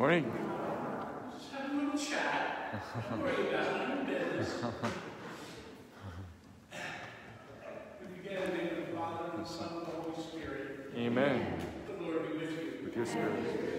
Morning. Just have a little chat. Don't worry about it. business. We begin in the name of the Father and the Son and the Holy Spirit. Amen. The Lord be with you. With your spirit.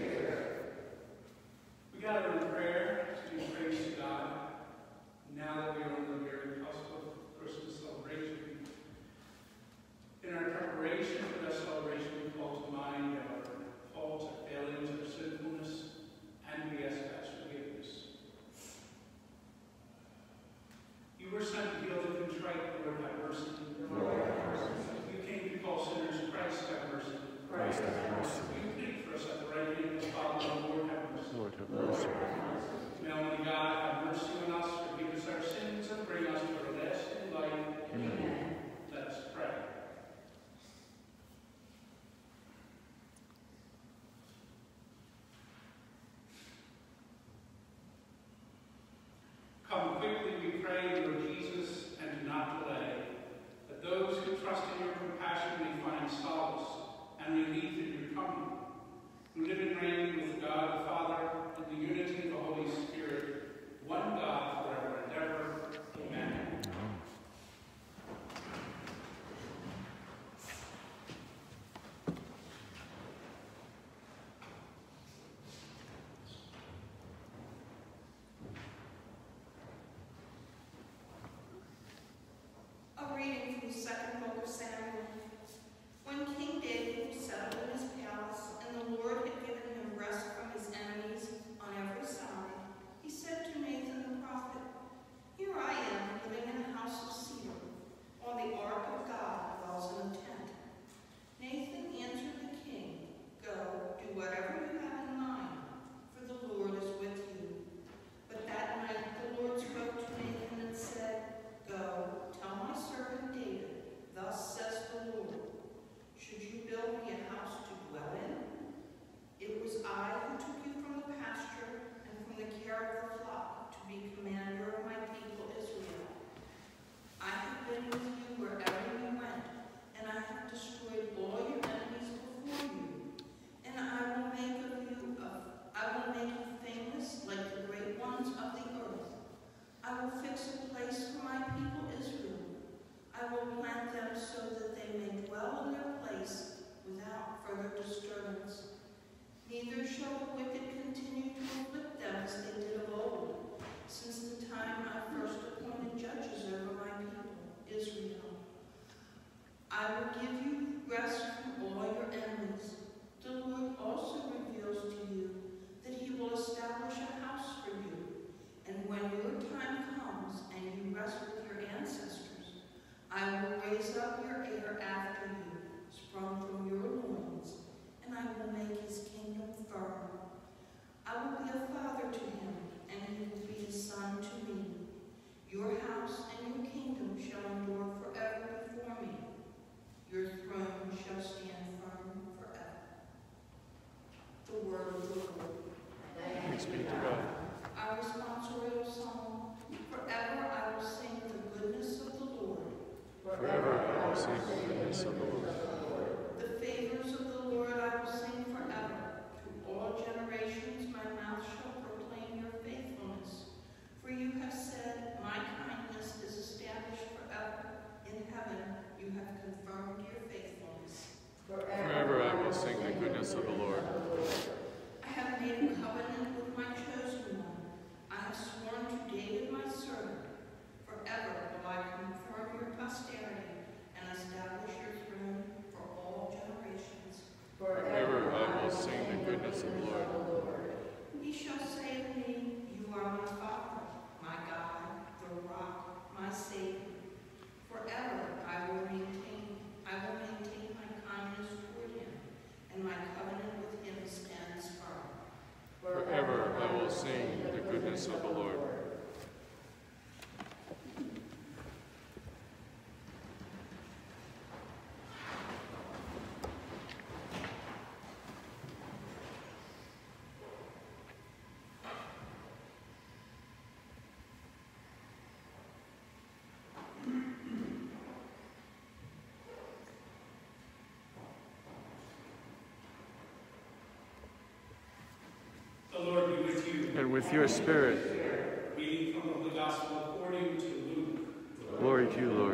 Lord be with you. And with your spirit. Reading from the Gospel according to Luke. Glory to you, Lord.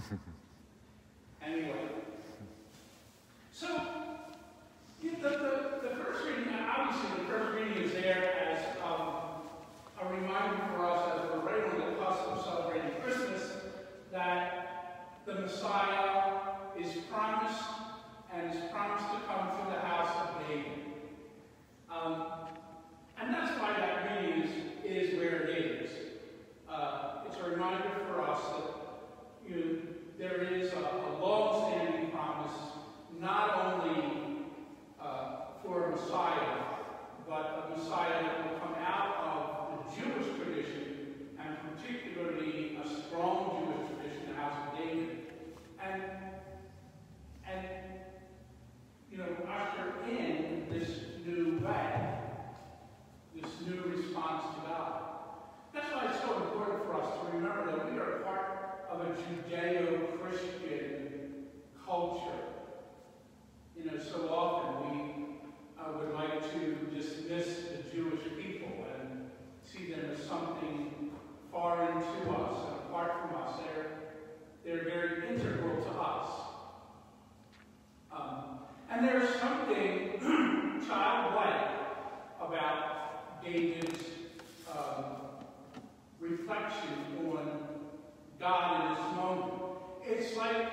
Sí, sí. not only uh, for Messiah, reflection on God in this moment. It's like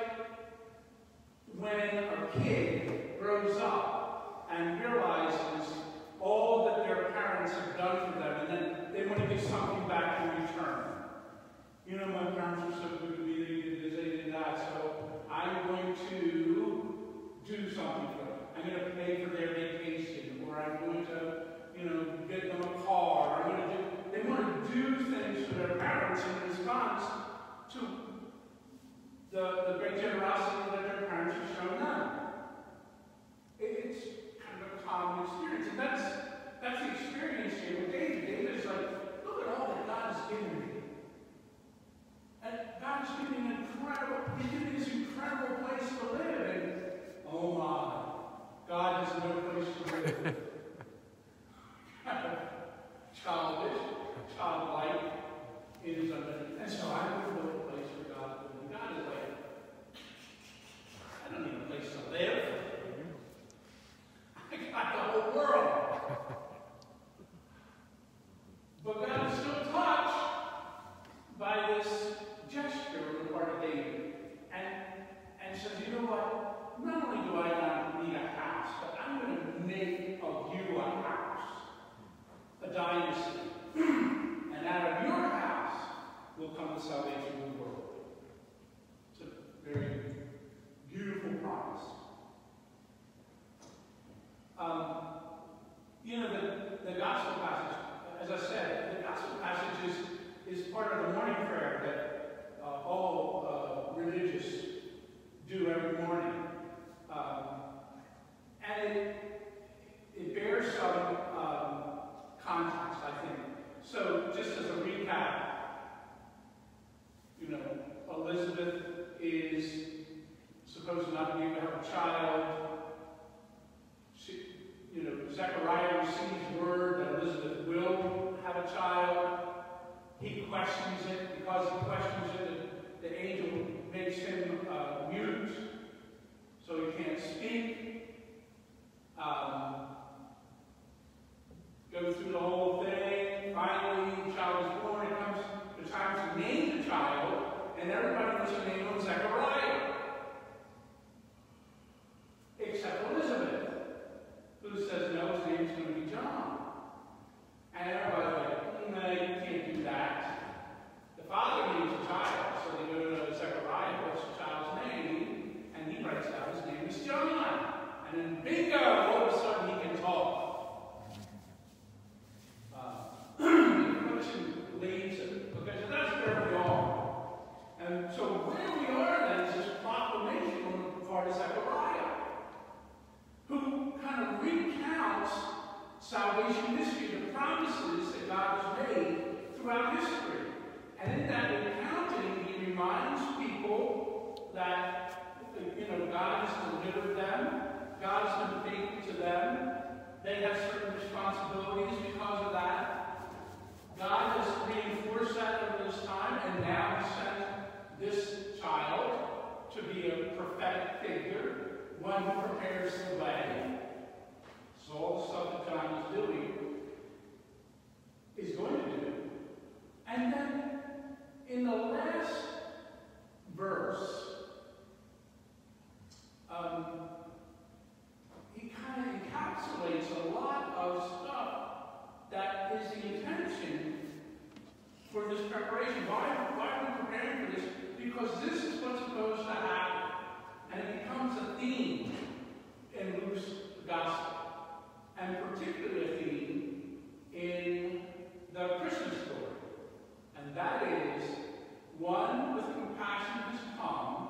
when a kid grows up and realizes questions it, because he questions it, the, the angel makes him uh, mute, so he can't speak. reminds people that you know God has delivered them, God has been faithful to them. They have certain responsibilities because of that. God has reinforced that over this time, and now sent this child to be a prophetic figure, one who prepares the way. So all the stuff that John is doing is going to do. And then in the last verse, um, he kind of encapsulates a lot of stuff that is the intention for this preparation. Why, am are we preparing for this? Because this is what's supposed to happen. And it becomes a theme in Luke's gospel, and particularly a theme in the Christmas story. And that is one with compassion has come,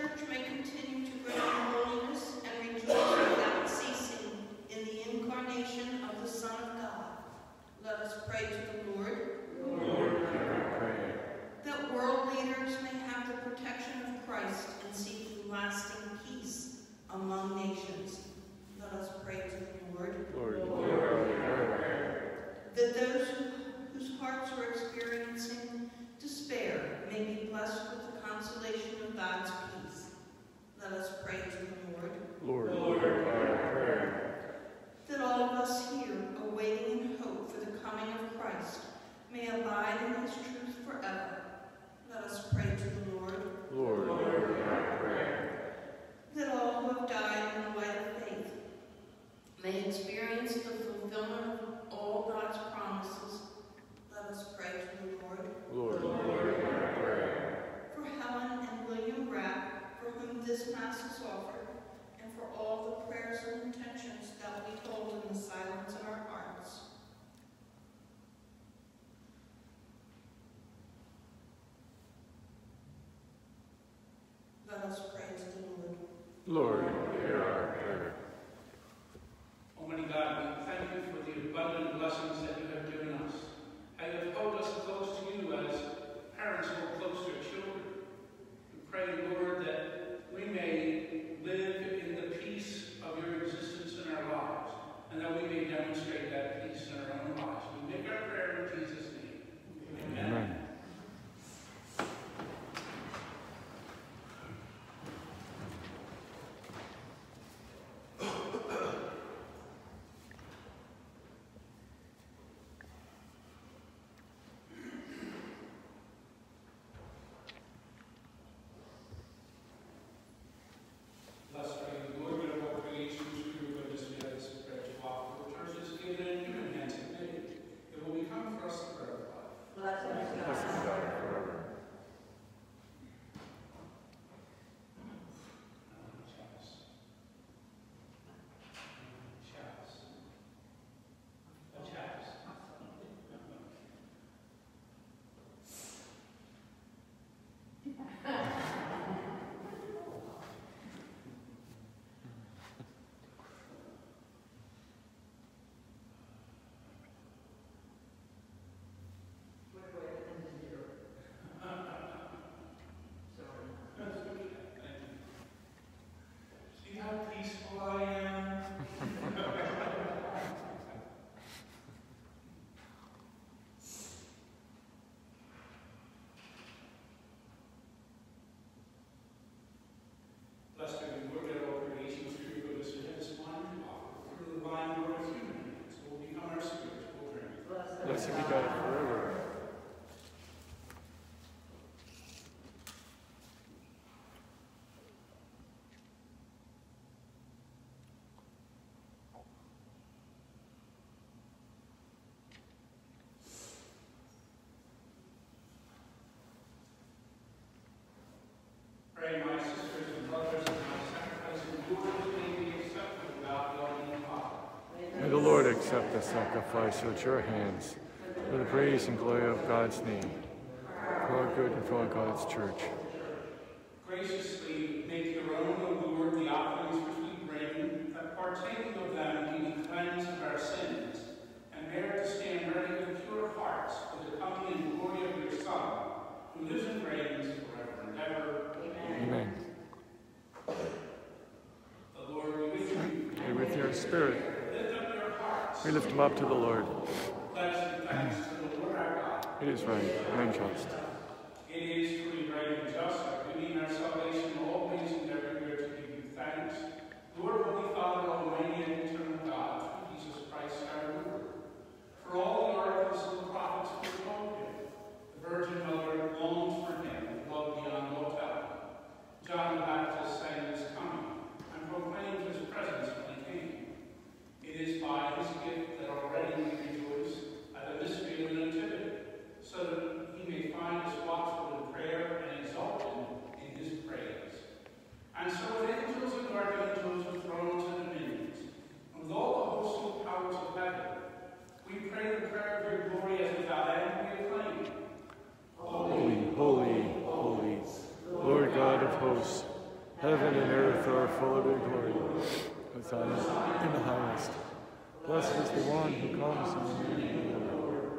church may continue credit to the sacrifice at your hands for the praise and glory of God's name, for our good and for God's church. We lift them up to the Lord. It is right and just. Holy, holy, holy, Lord God of hosts. Heaven and earth are full of your glory. Hosanna in the highest. Blessed is the one who comes in the name of the Lord.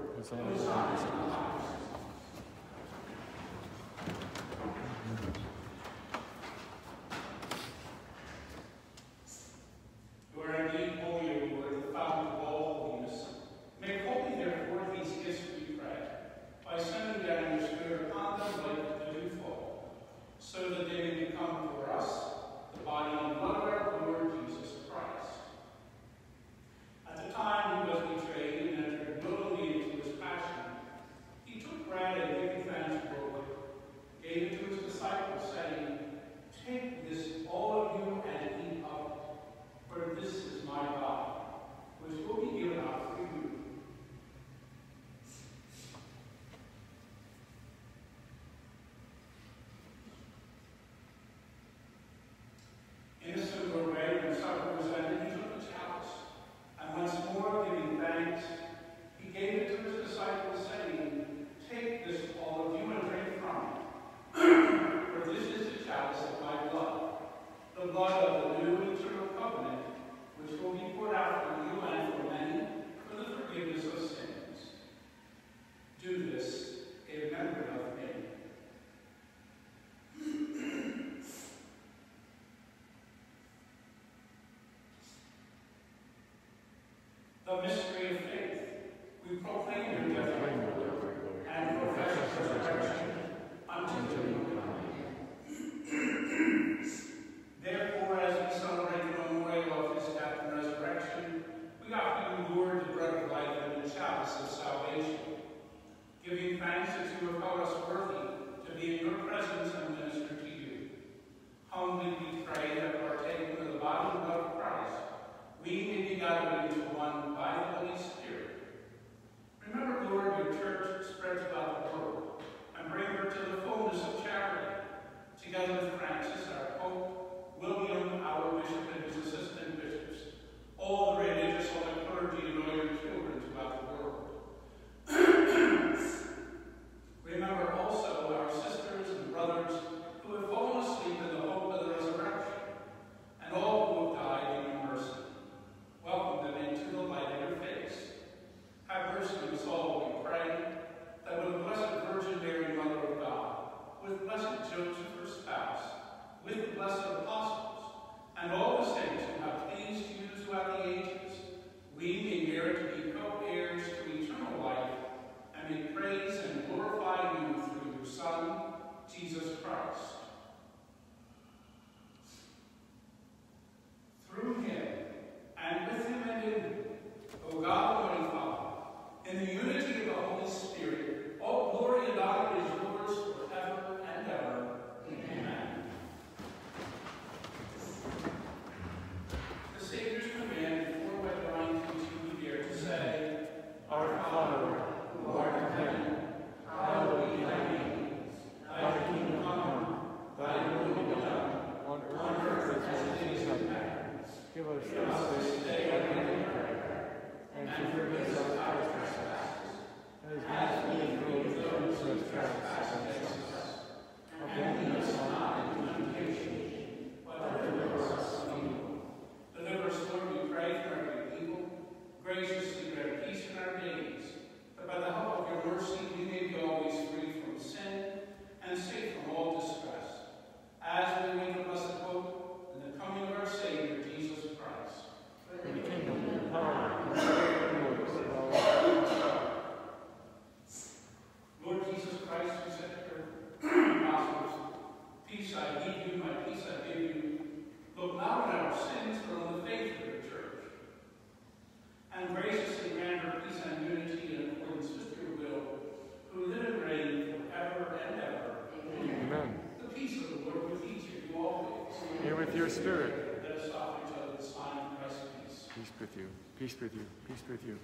be with you.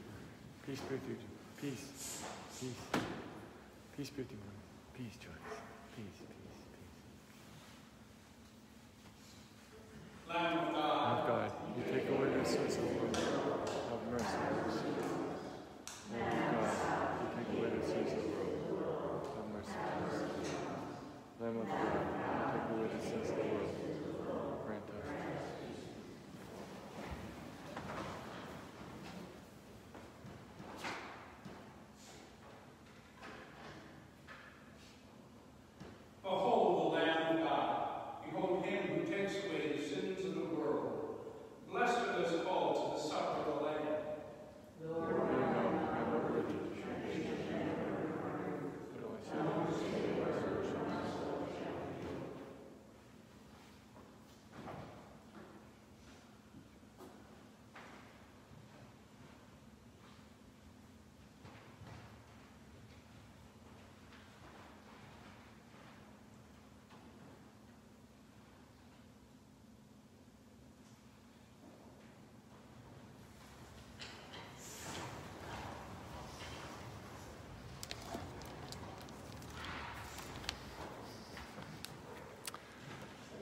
Peace be with you. Peace. Peace. Peace be with you. Peace, Joyce. Peace.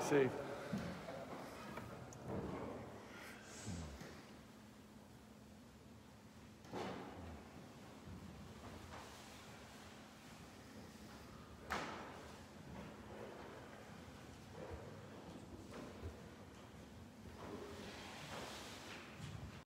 Stay safe.